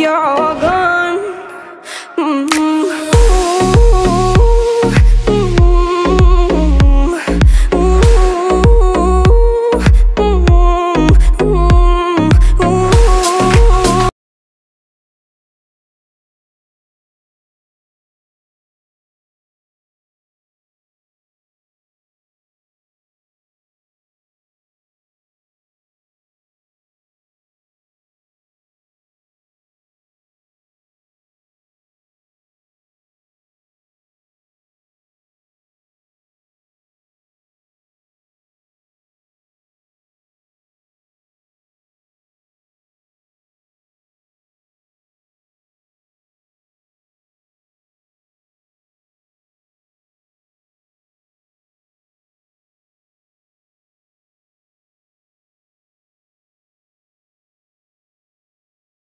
You're all gone.